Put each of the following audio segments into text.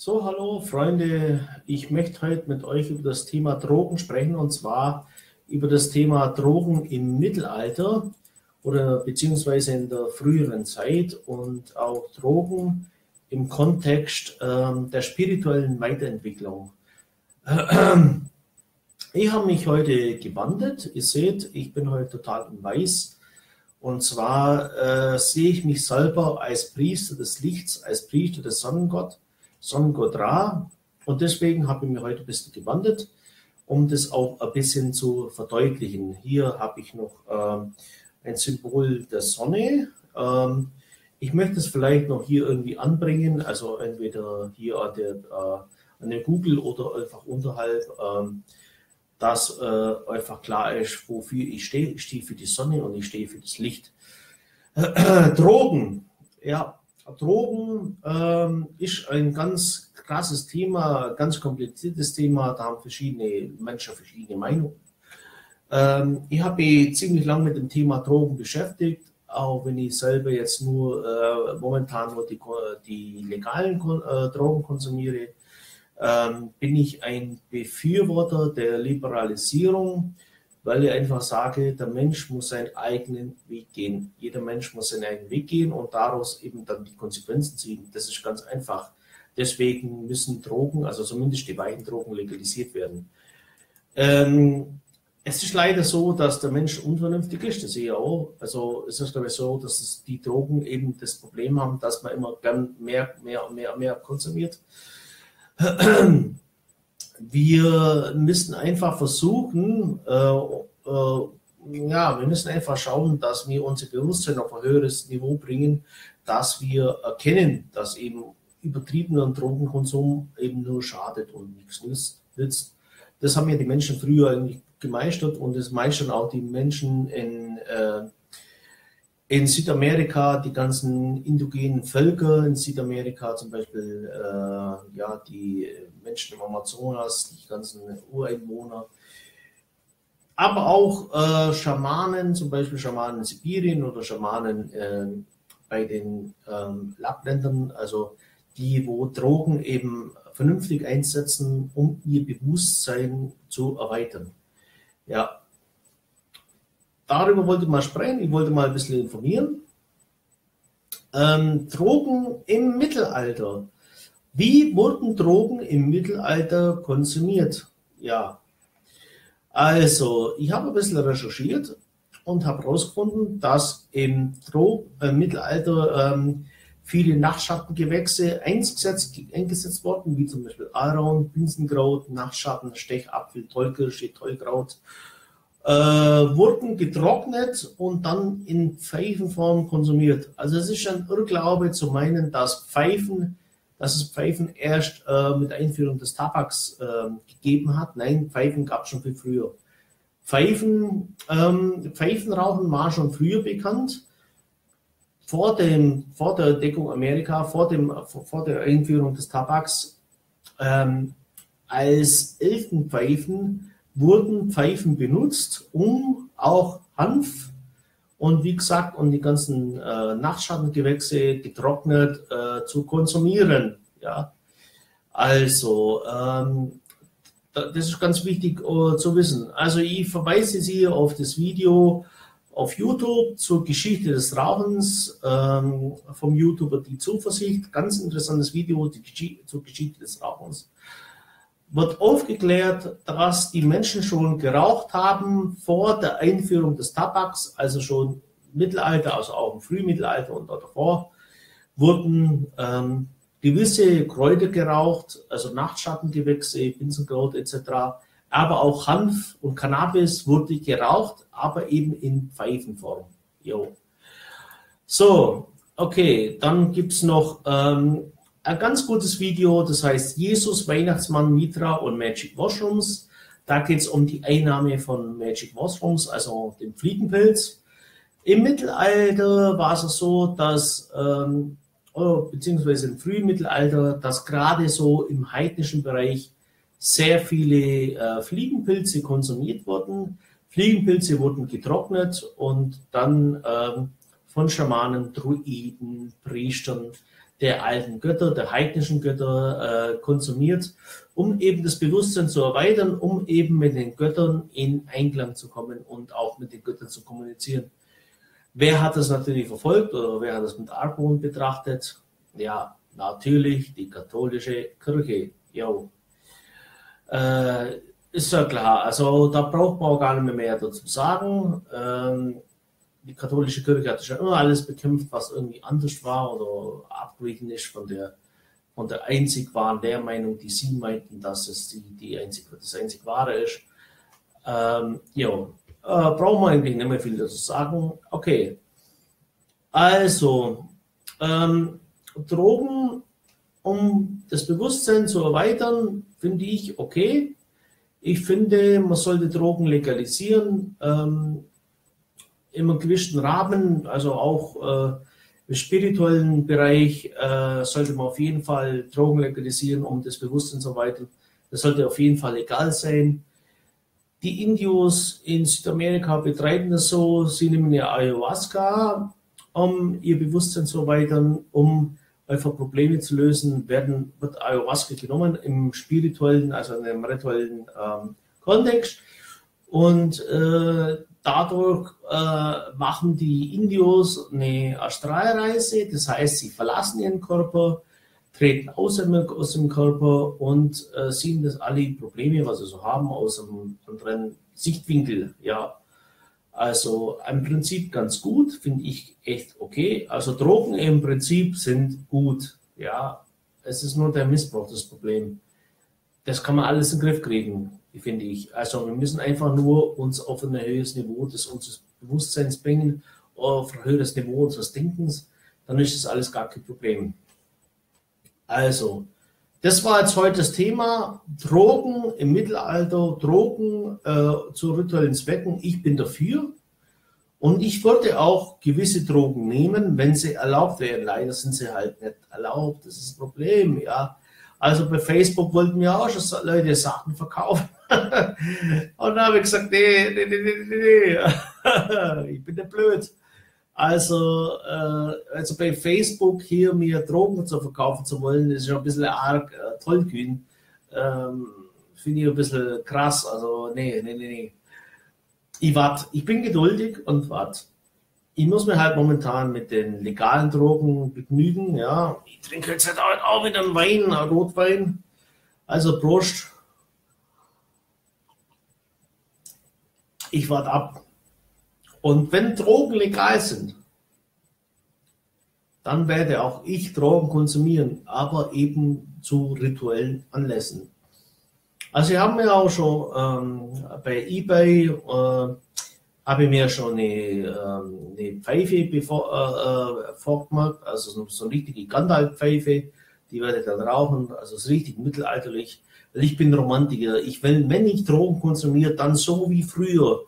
So, hallo Freunde, ich möchte heute mit euch über das Thema Drogen sprechen und zwar über das Thema Drogen im Mittelalter oder beziehungsweise in der früheren Zeit und auch Drogen im Kontext ähm, der spirituellen Weiterentwicklung. Ich habe mich heute gewandelt. Ihr seht, ich bin heute total in Weiß. Und zwar äh, sehe ich mich selber als Priester des Lichts, als Priester des Sonnengott Songod Ra. Und deswegen habe ich mich heute ein bisschen gewandelt, um das auch ein bisschen zu verdeutlichen. Hier habe ich noch ähm, ein Symbol der Sonne. Ähm, ich möchte es vielleicht noch hier irgendwie anbringen, also entweder hier an der, äh, an der Google oder einfach unterhalb, ähm, dass äh, einfach klar ist, wofür ich stehe. Ich stehe für die Sonne und ich stehe für das Licht. Drogen, ja, Drogen ähm, ist ein ganz krasses Thema, ganz kompliziertes Thema. Da haben verschiedene Menschen verschiedene Meinungen. Ähm, ich habe mich ziemlich lange mit dem Thema Drogen beschäftigt, auch wenn ich selber jetzt nur äh, momentan nur die, die legalen äh, Drogen konsumiere. Ähm, bin ich ein Befürworter der Liberalisierung weil ich einfach sage, der Mensch muss seinen eigenen Weg gehen. Jeder Mensch muss seinen eigenen Weg gehen und daraus eben dann die Konsequenzen ziehen. Das ist ganz einfach. Deswegen müssen Drogen, also zumindest die weichen Drogen, legalisiert werden. Ähm, es ist leider so, dass der Mensch unvernünftig ist, das sehe ich auch. Also es ist glaube ich so, dass die Drogen eben das Problem haben, dass man immer gern mehr, mehr, mehr, mehr konsumiert wir müssen einfach versuchen, äh, äh, ja, wir müssen einfach schauen, dass wir unser Bewusstsein auf ein höheres Niveau bringen, dass wir erkennen, dass eben übertriebener Drogenkonsum eben nur schadet und nichts nützt. Das haben ja die Menschen früher eigentlich gemeistert und das meistern auch die Menschen in äh, in Südamerika die ganzen indogenen Völker, in Südamerika zum Beispiel äh, ja, die Menschen im Amazonas, die ganzen Ureinwohner, aber auch äh, Schamanen, zum Beispiel Schamanen in Sibirien oder Schamanen äh, bei den ähm, Lappländern, also die, wo Drogen eben vernünftig einsetzen, um ihr Bewusstsein zu erweitern. Ja, darüber wollte ich mal sprechen, ich wollte mal ein bisschen informieren. Ähm, Drogen im Mittelalter. Wie wurden Drogen im Mittelalter konsumiert? Ja, also ich habe ein bisschen recherchiert und habe herausgefunden, dass im Dro äh, Mittelalter ähm, viele Nachtschattengewächse eingesetzt, eingesetzt wurden, wie zum Beispiel Aaron, Binsenkraut, Nachtschatten, Stechapfel, Tollkirsche, Tollkraut äh, wurden getrocknet und dann in Pfeifenform konsumiert. Also es ist ein Irrglaube zu meinen, dass Pfeifen, dass es Pfeifen erst äh, mit Einführung des Tabaks äh, gegeben hat. Nein, Pfeifen gab es schon viel früher. Pfeifen, ähm, Pfeifenrauchen war schon früher bekannt. Vor, dem, vor der Entdeckung Amerika, vor, dem, vor der Einführung des Tabaks, ähm, als Elfenpfeifen wurden Pfeifen benutzt, um auch Hanf und wie gesagt, und die ganzen äh, Nachtschattengewächse getrocknet äh, zu konsumieren. Ja, also ähm, das ist ganz wichtig uh, zu wissen. Also ich verweise Sie auf das Video auf YouTube zur Geschichte des Rauchens ähm, vom YouTuber Die Zuversicht. Ganz interessantes Video die, zur Geschichte des Rauchens wird aufgeklärt, dass die Menschen schon geraucht haben vor der Einführung des Tabaks, also schon Mittelalter, also auch im Frühmittelalter und davor, wurden ähm, gewisse Kräuter geraucht, also Nachtschattengewächse, Binsenkraut etc., aber auch Hanf und Cannabis wurde geraucht, aber eben in Pfeifenform. Jo. So, okay, dann gibt es noch ähm, ein ganz gutes Video, das heißt Jesus, Weihnachtsmann, Mitra und Magic Washrooms. Da geht es um die Einnahme von Magic Washrooms, also dem Fliegenpilz. Im Mittelalter war es so, dass, ähm, oh, beziehungsweise im frühen Mittelalter, dass gerade so im heidnischen Bereich sehr viele äh, Fliegenpilze konsumiert wurden. Fliegenpilze wurden getrocknet und dann ähm, von Schamanen, Druiden, Priestern der alten Götter, der heidnischen Götter äh, konsumiert, um eben das Bewusstsein zu erweitern, um eben mit den Göttern in Einklang zu kommen und auch mit den Göttern zu kommunizieren. Wer hat das natürlich verfolgt oder wer hat das mit Argwohn betrachtet? Ja, natürlich die katholische Kirche. Jo. Äh, ist ja klar. Also da braucht man auch gar nicht mehr, mehr dazu sagen. Ähm, die katholische Kirche hat schon immer alles bekämpft, was irgendwie anders war oder abgewichen ist von der, von der einzig wahren Lehrmeinung, die sie meinten, dass es die, die einzig, das einzig wahre ist. Ähm, ja, äh, brauchen wir eigentlich nicht mehr viel dazu sagen. Okay, also ähm, Drogen, um das Bewusstsein zu erweitern, finde ich okay. Ich finde, man sollte Drogen legalisieren. Ähm, im gewissen Rahmen, also auch äh, im spirituellen Bereich, äh, sollte man auf jeden Fall Drogen legalisieren, um das Bewusstsein zu erweitern. Das sollte auf jeden Fall legal sein. Die Indios in Südamerika betreiben das so, sie nehmen ja Ayahuasca, um ihr Bewusstsein zu erweitern, um einfach Probleme zu lösen, werden, wird Ayahuasca genommen im spirituellen, also in einem rituellen ähm, Kontext. Und äh, dadurch äh, machen die Indios eine Astralreise, das heißt, sie verlassen ihren Körper, treten aus, aus dem Körper und äh, sehen das alle Probleme, was sie so haben, aus einem anderen Sichtwinkel. Ja, also im Prinzip ganz gut, finde ich echt okay. Also Drogen im Prinzip sind gut. Ja, es ist nur der Missbrauch das Problem. Das kann man alles in den Griff kriegen finde ich. Also wir müssen einfach nur uns auf ein höheres Niveau des unseres Bewusstseins bringen, auf ein höheres Niveau unseres Denkens, dann ist das alles gar kein Problem. Also, das war jetzt heute das Thema Drogen im Mittelalter, Drogen äh, zu rituellen Zwecken. Ich bin dafür. Und ich würde auch gewisse Drogen nehmen, wenn sie erlaubt wären. Leider sind sie halt nicht erlaubt. Das ist das Problem, ja. Also bei Facebook wollten wir auch schon Leute Sachen verkaufen. und dann habe ich gesagt, nee, nee, nee, nee, nee, ich bin nicht blöd. Also, äh, also bei Facebook hier mir Drogen zu verkaufen zu wollen, ist schon ein bisschen arg äh, tollkühn. Ähm, Finde ich ein bisschen krass. Also, nee, nee, nee, nee. Ich warte, ich bin geduldig und warte. Ich muss mir halt momentan mit den legalen Drogen begnügen. Ja, ich trinke jetzt halt auch wieder einen Wein, einen Rotwein. Also Prost. Ich warte ab. Und wenn Drogen legal sind, dann werde auch ich Drogen konsumieren, aber eben zu rituellen Anlässen. Also ich habe mir auch schon ähm, bei eBay äh, habe ich mir schon eine, ähm, eine Pfeife bevor, äh, äh, vorgemacht, also so, so eine richtige Gandalf-Pfeife, die werde dann rauchen, also es ist richtig mittelalterlich. Weil ich bin Romantiker. Ich will, wenn ich Drogen konsumiere, dann so wie früher.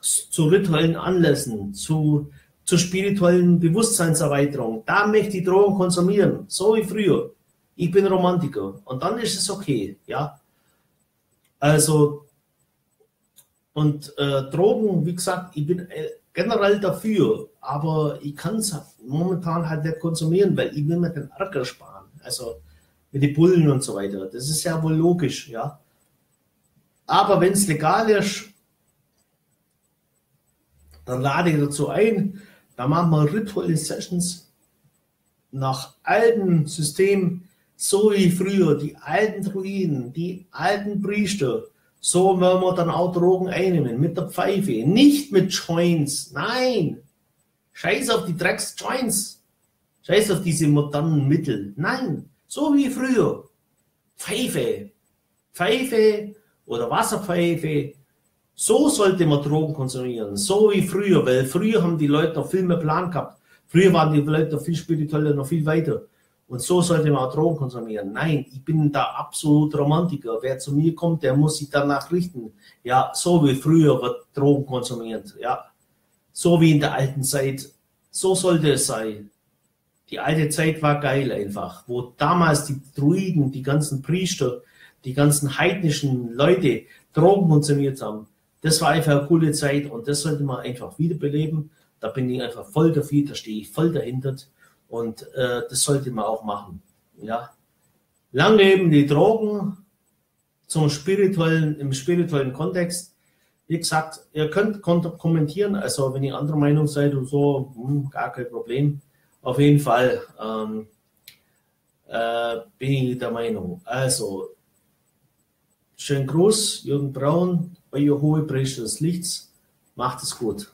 Zu rituellen Anlässen, zu, zur spirituellen Bewusstseinserweiterung. Da möchte ich Drogen konsumieren. So wie früher. Ich bin Romantiker. Und dann ist es okay. Ja. Also, und äh, Drogen, wie gesagt, ich bin äh, generell dafür, aber ich kann es momentan halt nicht konsumieren, weil ich will mir den Ärger sparen. Also, mit den Bullen und so weiter. Das ist ja wohl logisch, ja. Aber wenn es legal ist, dann lade ich dazu ein, da machen wir Ritual Sessions nach altem System, so wie früher, die alten Druiden, die alten Priester, so werden wir dann auch Drogen einnehmen, mit der Pfeife, nicht mit Joints, nein, scheiß auf die Drecks-Joints, scheiß auf diese modernen Mittel, nein, so wie früher. Pfeife. Pfeife oder Wasserpfeife. So sollte man Drogen konsumieren. So wie früher, weil früher haben die Leute noch viel mehr Plan gehabt. Früher waren die Leute noch viel spiritueller, noch viel weiter. Und so sollte man auch Drogen konsumieren. Nein, ich bin da absolut Romantiker. Wer zu mir kommt, der muss sich danach richten. Ja, so wie früher wird Drogen konsumiert. Ja, so wie in der alten Zeit. So sollte es sein die alte Zeit war geil einfach, wo damals die Druiden, die ganzen Priester, die ganzen heidnischen Leute Drogen konsumiert haben. Das war einfach eine coole Zeit und das sollte man einfach wiederbeleben. Da bin ich einfach voll dafür, da stehe ich voll dahinter. Und äh, das sollte man auch machen. Ja. Lang leben die Drogen zum spirituellen, im spirituellen Kontext. Wie gesagt, ihr könnt kommentieren, also wenn ihr anderer Meinung seid und so, hm, gar kein Problem. Auf jeden Fall ähm, äh, bin ich der Meinung. Also, schönen Gruß, Jürgen Braun, euer Hohe Priester des Lichts. Macht es gut.